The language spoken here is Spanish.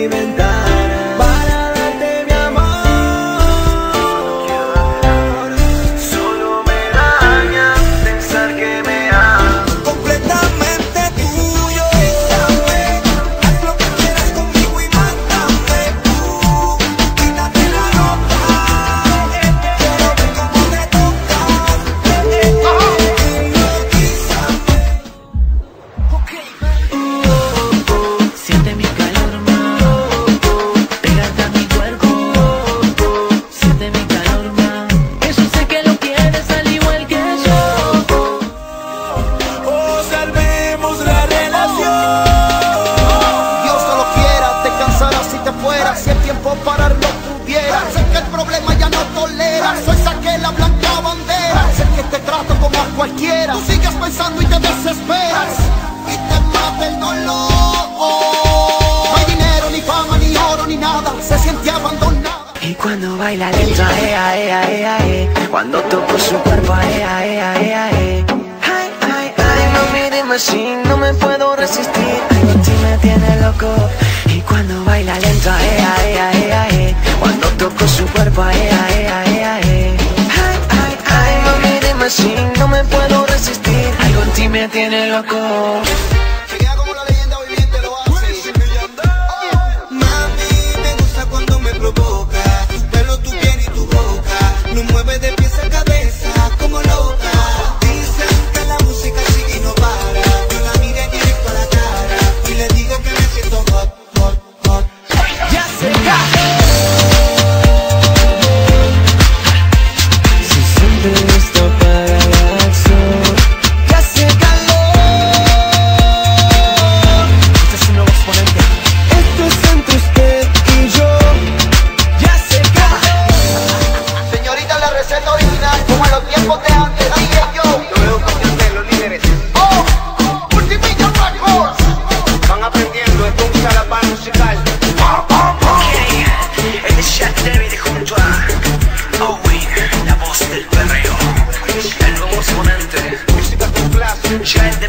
experimentar. Si el tiempo pararlo pudiera Sé que el problema ya no tolera Soy saqué la blanca bandera Sé que te trato como a cualquiera Tú sigues pensando y te desesperas Y te mata el dolor No hay dinero, ni fama, ni oro, ni nada Se siente abandonada y cuando baila lento, ea, ea, ea, ea, Cuando toco su cuerpo, ea, ea, ea, ea. Ay, ay, ay, mami, dime si no me puedo resistir en ti me tiene loco me tiene loco como los tiempos de antes, DJ Joe. Yo veo muchos de los líderes. Oh, oh multimillion records. Van aprendiendo, esto es un charapán musical. Ok, el chat David junto a Owen, la voz del perreo. El nuevo exponente. Música con clase. Ya el de